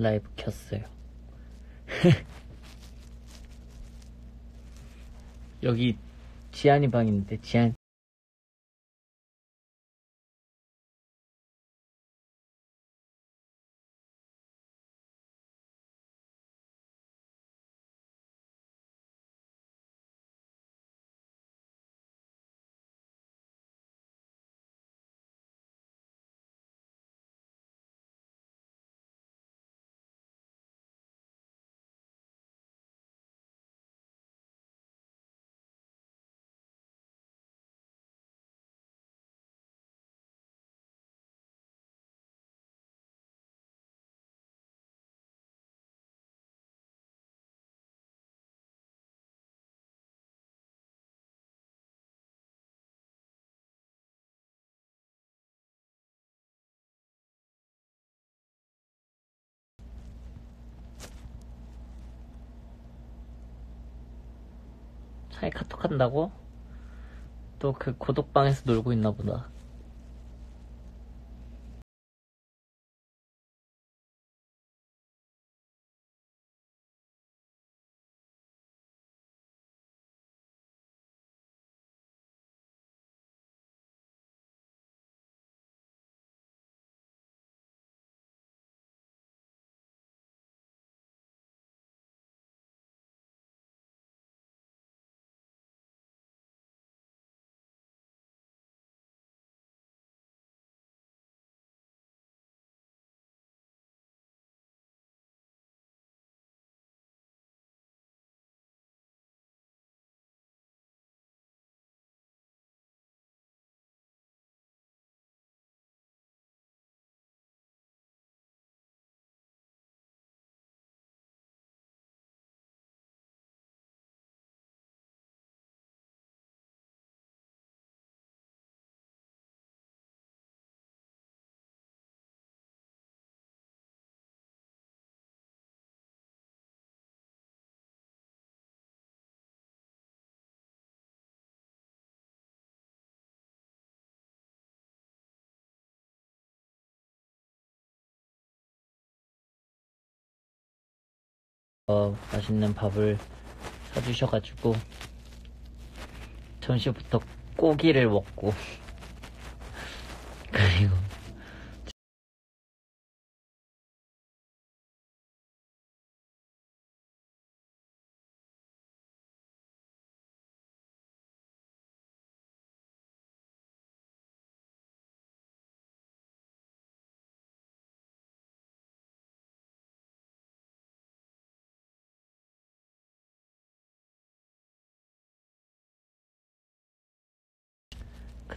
라이브 켰어요. 여기 지한이 방인데 지한 차에 카톡 한다고? 또 그 고독방에서 놀고 있나 보다. 어, 맛있는 밥을 사주셔가지고 점심부터 고기를 먹고 그리고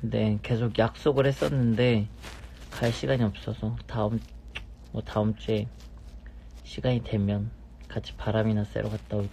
근데 계속 약속을 했었는데 갈 시간이 없어서 다음 뭐 다음 주에 시간이 되면 같이 바람이나 쐬러 갔다 올.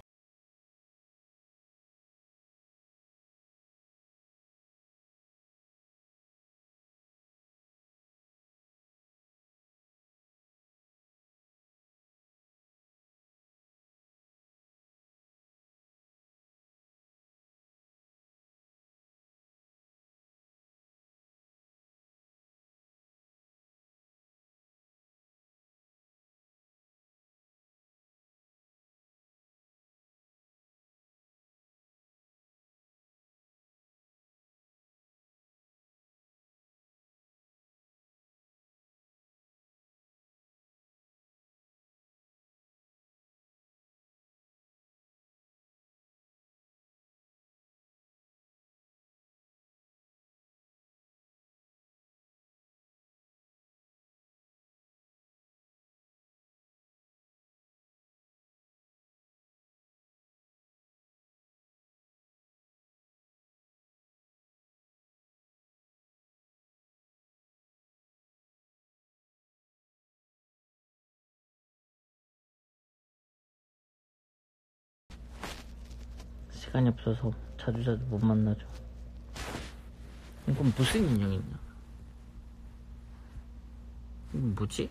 시간이 없어서 자주 자주 못 만나죠. 이건 무슨 인형이냐? 이건 뭐지?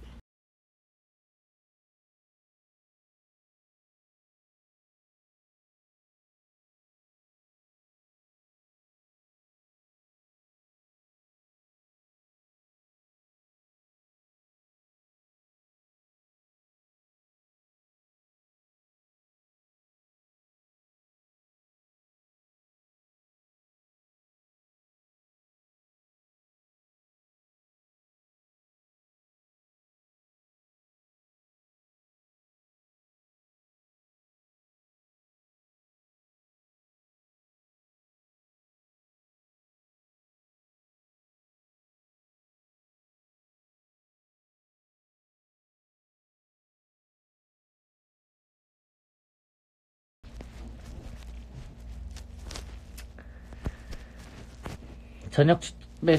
저녁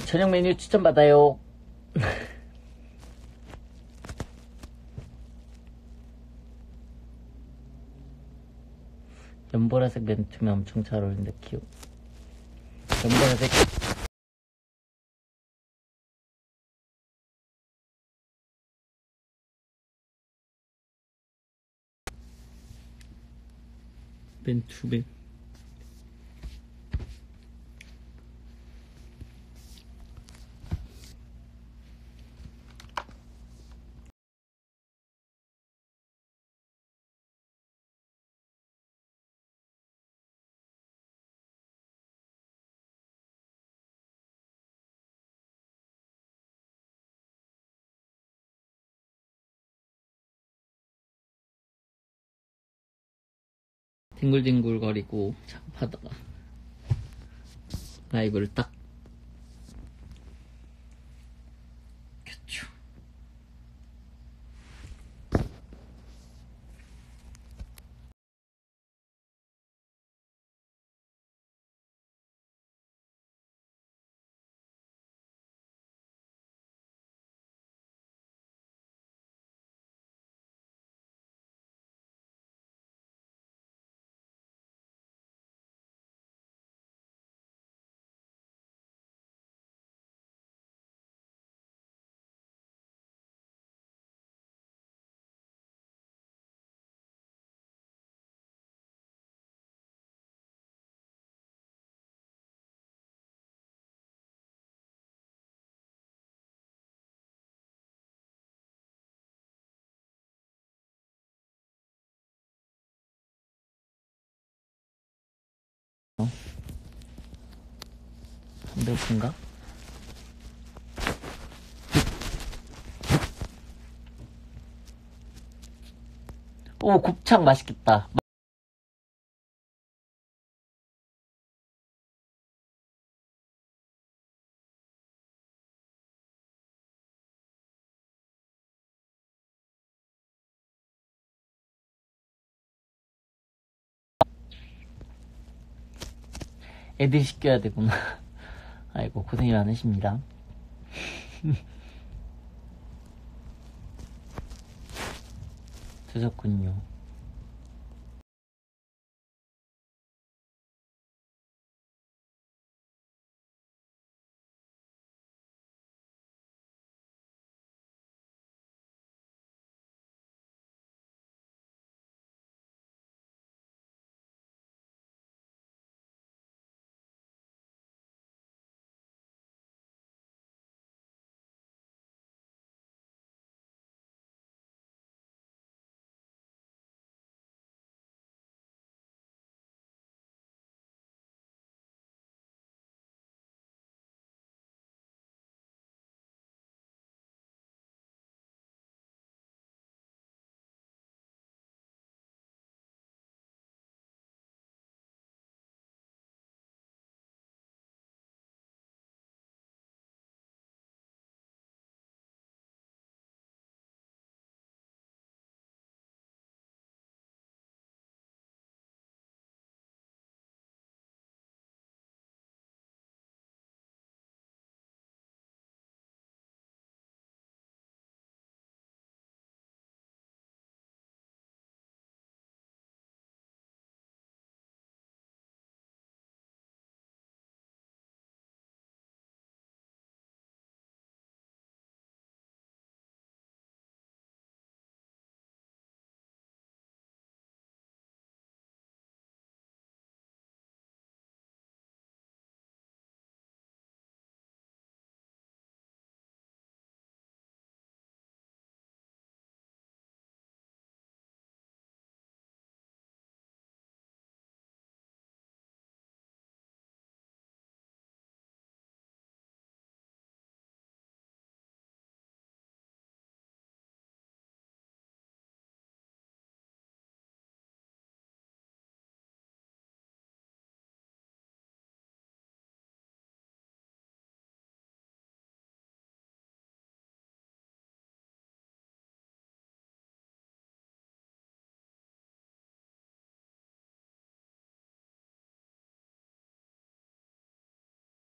저녁 메뉴 추천 받아요. 연보라색 멘트면 엄청 잘 어울린다, 귀여워. 연보라색. 맨투맨. 뒹굴뒹굴 거리고 작업하다가 라이브를 딱 배고픈가? 오, 곱창 맛있겠다. 애들 시켜야 되구나. 아이고, 고생이 많으십니다. 드셨군요.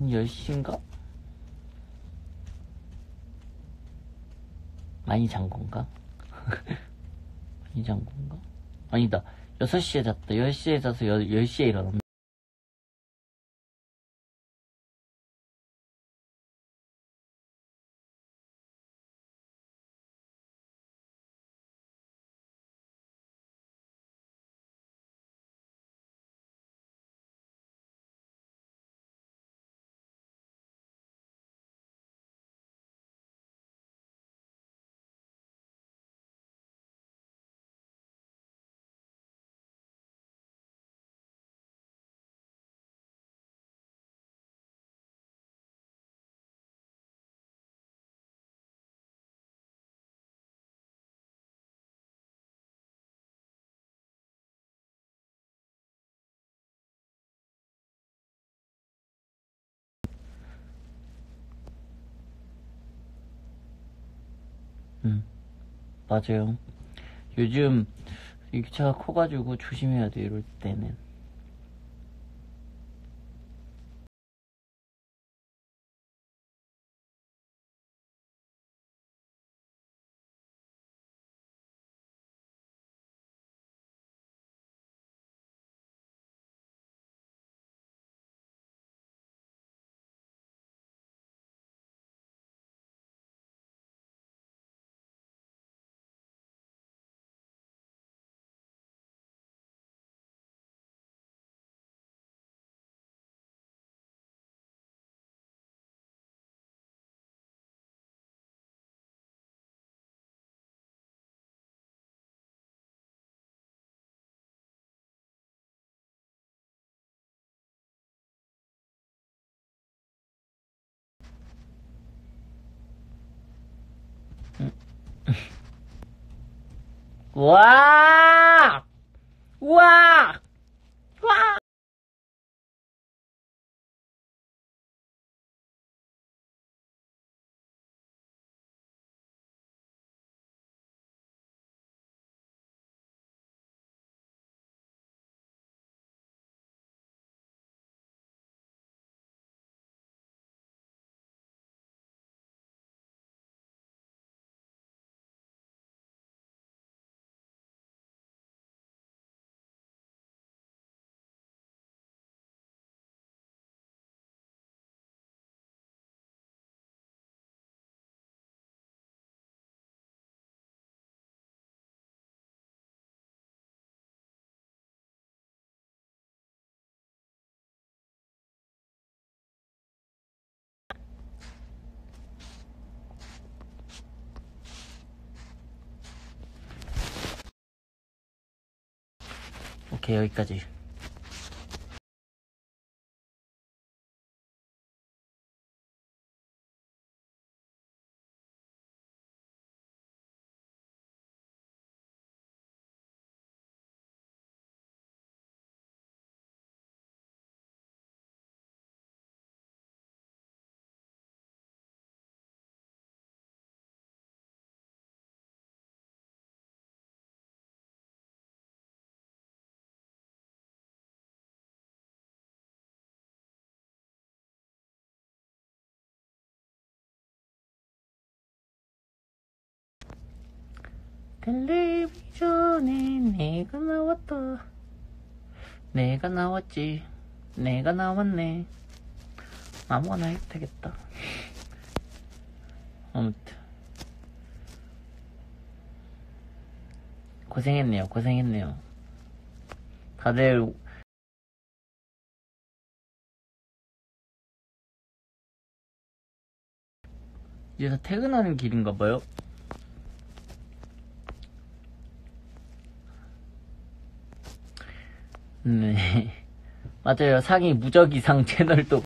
10시인가? 많이 잔 건가? 많이 잔 건가? 아니다. 6시에 잤다. 10시에 자서 10 시에 일어났네. 응. 맞아요. 요즘 이 차가 커가지고 조심해야 돼, 이럴 때는. 哇哇！ 오케이, 여기까지. 텔레비전에 내가 나왔다. 내가 나왔지. 내가 나왔네. 아무거나 해도 되겠다. 아무튼. 고생했네요, 고생했네요. 다들, 이제 다 퇴근하는 길인가 봐요. 네. 맞아요. 상위 무적 이상 채널도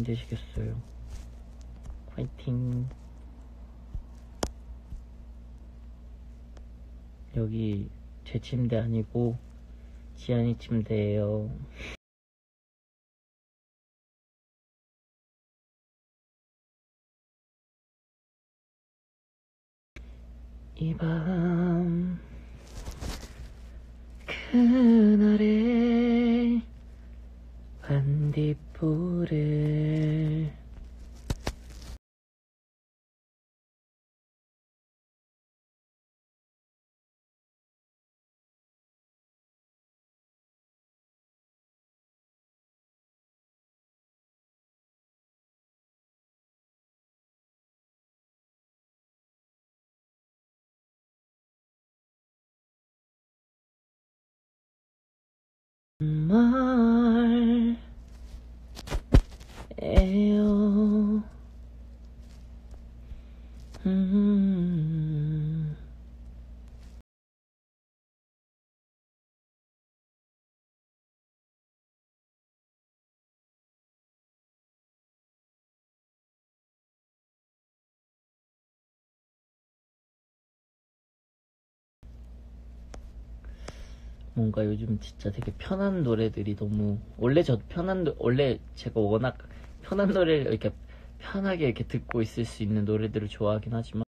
힘드시겠어요. 화이팅. 여기 제 침대 아니고 지안이 침대예요. 이 밤 그날의 반딧불 을말 뭔가 요즘 진짜 되게 편한 노래들이 너무 원래 저 편한 노- 원래 제가 워낙 편한 노래를 이렇게 편하게 이렇게 듣고 있을 수 있는 노래들을 좋아하긴 하지만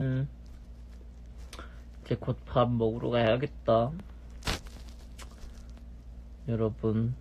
음, 이제 곧 밥 먹으러 가야겠다. 여러분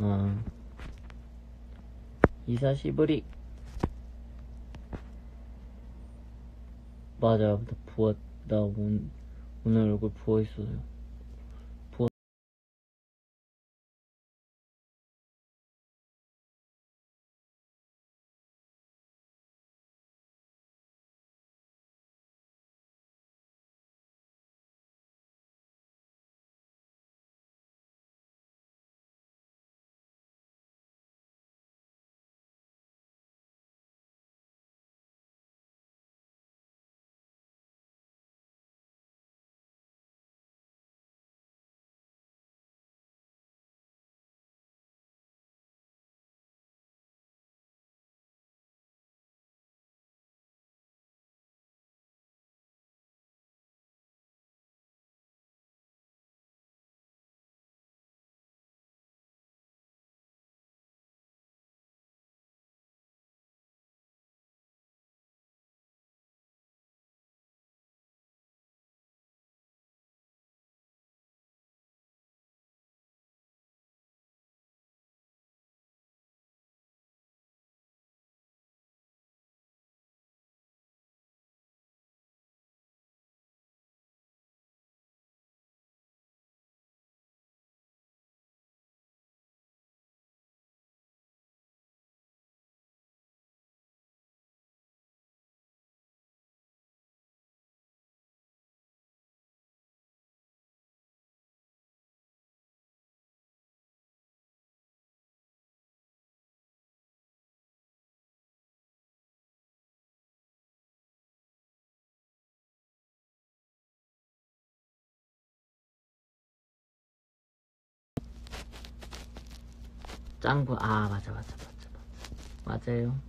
어, 이사시부리. 맞아 나 부었 나 온, 오늘 얼굴 부어 있어요 짱구, 아, 맞아, 맞아, 맞아, 맞아. 맞아요.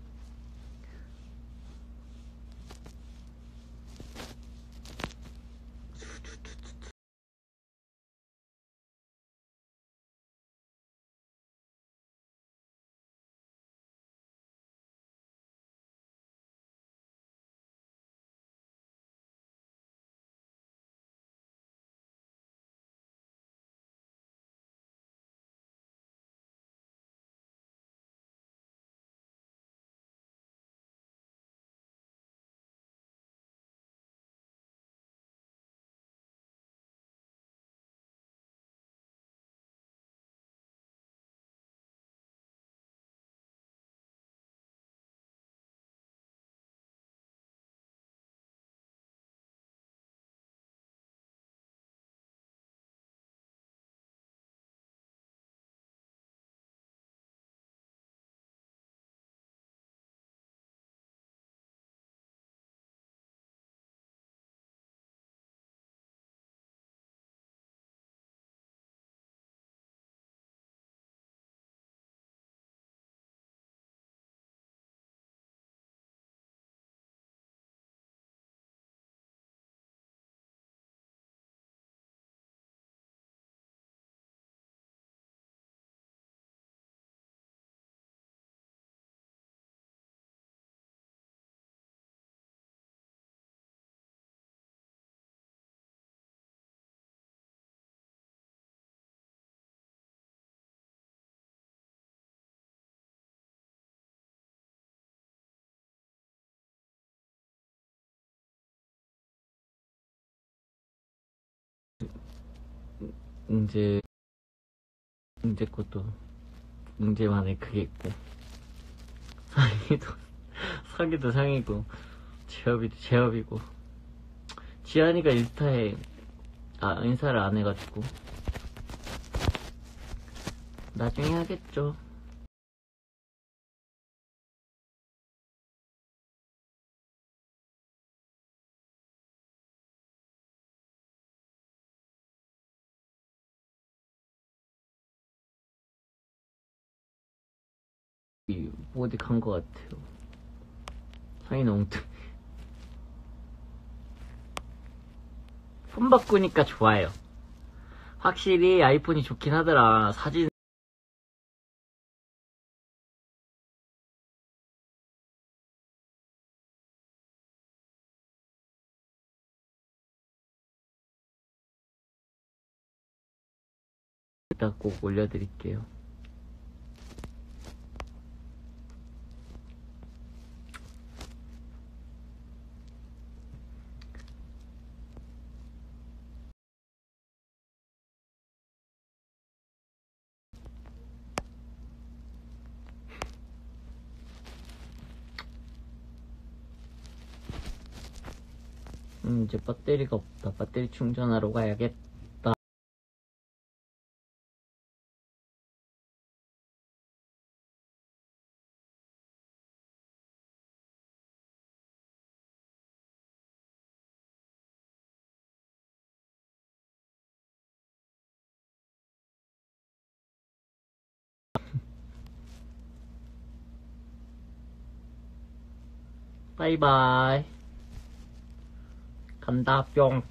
이제, 이제 것도, 이제만의 그게 있고, 상이도, 상이도 상이고, 재업이도 재업이고, 지한이가 인스타에, 아, 인사를 안 해가지고, 나중에 하겠죠. 어디 간 것 같아요. 상이는 엉뚱. 폰 바꾸니까 좋아요. 확실히 아이폰이 좋긴 하더라. 사진 꼭 올려드릴게요. 음, 이제 배터리가 없다. 배터리 충전하러 가야겠다. 바이바이. 간다, 뿅.